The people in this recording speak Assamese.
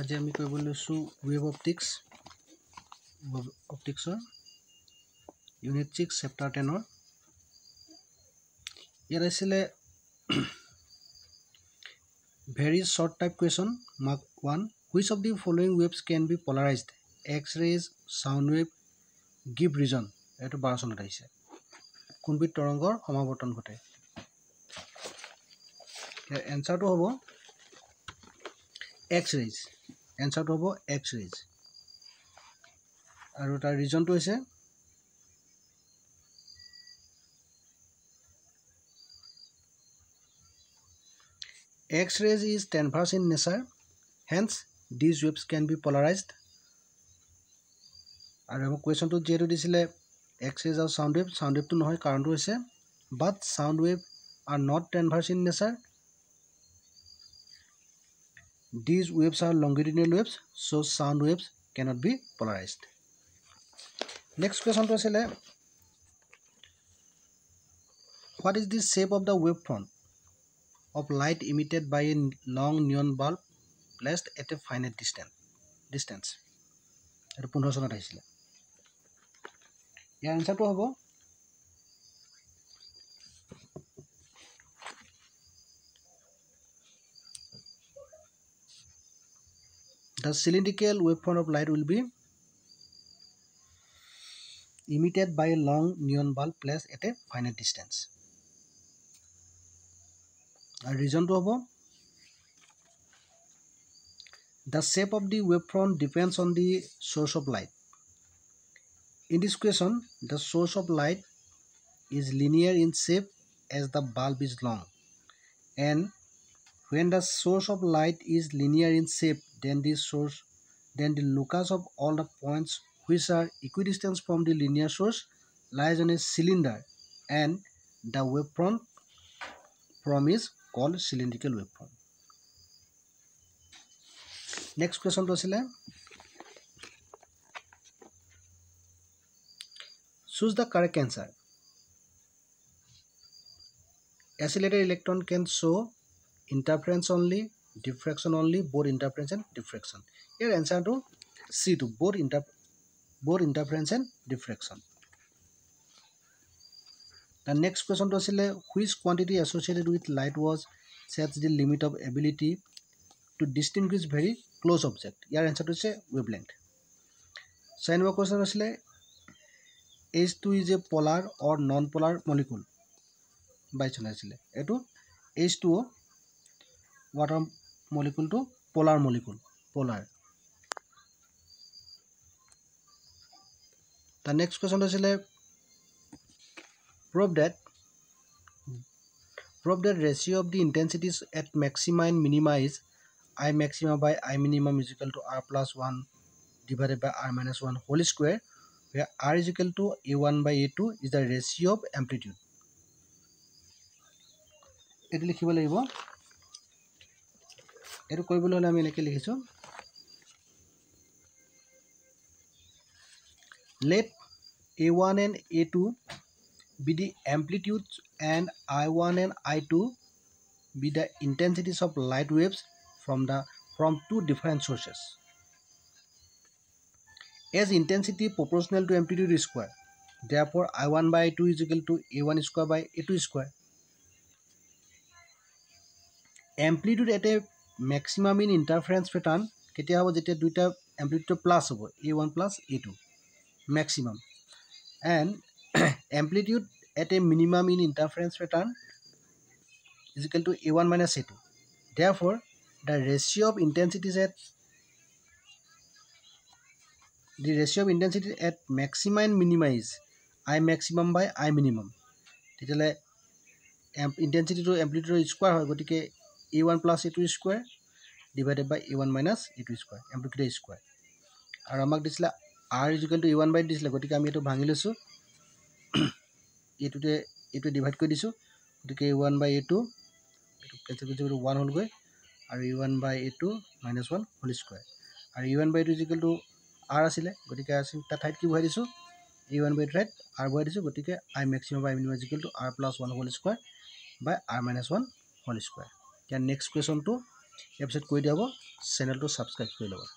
আজি আমি কৰিবলৈ লৈছোঁ ৱেব অপটিক্স অপটিক্সৰ ইউনিট ছিক্স চেপ্টাৰ টেনৰ ইয়াত আছিলে very short type question mark one which of the following ৱেবছ can be polarised X rays sound wave give reason এইটো বাৰ চনত আহিছে। কোনবিধ তৰংগৰ সমাৱৰ্তন ঘটে? ইয়াৰ এনচাৰটো হ'ব এক্স ৰেজ এনচাৰটো হ'ব এক্স ৰেজ আৰু তাৰ ৰিজনটো হৈছে X rays is transverse in nature hence these ৱেবছ can be পলাৰাইজড আৰু আমাক কুৱেশ্যনটোত যিহেতু দিছিলে এক্স ৰেজ আৰু চাউণ্ড ৱেভ চাউণ্ড ৱেভটো নহয় কাৰণটো হৈছে but sound wave are not transverse in nature These waves are longitudinal waves, so sound waves cannot be polarized. Next question to asile What is the shape of the wavefront of light emitted by a long neon bulb placed at a finite distance? Distance. এটা পোন্ধৰ চনত আহিছিলে ইয়াৰ এনচাৰটো হ'ব the cylindrical wavefront of light will be emitted by a long neon bulb placed at a finite distance. A the shape of the wavefront depends on the source of light. In this question, the source of light is linear in shape as the bulb is long and when the source of light is linear in shape then the source then the locus of all the points which are equidistant from the linear source lies on a cylinder and the wavefront from is called cylindrical wavefront next question to asile choose the correct answer oscillator electron can interference only diffraction only both interference and diffraction ইয়াৰ এনচাৰটো চিটো both inter both interference and diffraction the next কুৱেশ্যনটো আছিলে which quantity associated with light was sets the limit of ability to distinguish very close object ইয়াৰ এনচাৰটো হৈছে ৱেভ লেংথ চাৰি নম্বৰ কুৱেশ্যন আছিলে H two is a polar or non polar molecule বাইছ হৈছিলে এইটো H two O' asile etu h2o water molecule to polar molecule polar the next question asile prove that prove that ratio of the intensities at maxima and minima is i maxima by i minimum is equal to r plus 1 divided by r minus 1 whole square where r is equal to a1 by a2 is the ratio of amplitude এইটো লিখিব লাগিব এইটো কৰিবলৈ হ'লে আমি এনেকৈ লিখিছোঁ। Let A one and A two be the amplitude and I one and I two be the intensities of light waves from the from two different sources as intensity proportional to amplitude square therefore I one by two is equal to A one square maximum in interference pattern কেতিয়া হ'ব? যেতিয়া দুইটা এম্প্লিটিউড প্লাছ হ'ব A one plus A two maximum and amplitude at A minimum in interference pattern equal to A one minus A two there for the ratio' of intensities at the ratio' of intensity at maximum and minimum is I maximum by I minimum তেতিয়াহ'লে ইণ্টেনচিটিটো এম্প্লিটিউডৰ স্কুৱাৰ হয় গতিকে A one plus A two square divided by A one minus A two square amplitude square আৰু আমাক দিছিলে R equal to A one by দিছিলে গতিকে আমি এইটো ভাঙি লৈছোঁ। এইটোতে এইটোৱে ডিভাইড কৰি দিছোঁ। গতিকে A one by A two এইটো কেঞ্চেল কৰিছোঁ এইটো ওৱান হ'লগৈ। আৰু A one by A two minus one whole square আৰু A one by two equal to R আছিলে গতিকে তাৰ ঠাইত কি বহাই দিছোঁ? এ ওৱান বাই ঠাইত আৰ বহাই দিছোঁ গতিকে I maximum by minimum equal to R plus one whole square by R minus one whole square এতিয়া নেক্সট কুৱেশ্যনটো ইয়াৰ পিছত কৰি দিয়া হ'ব চেনেলটো ছাবস্ক্ৰাইব কৰি ল'বা।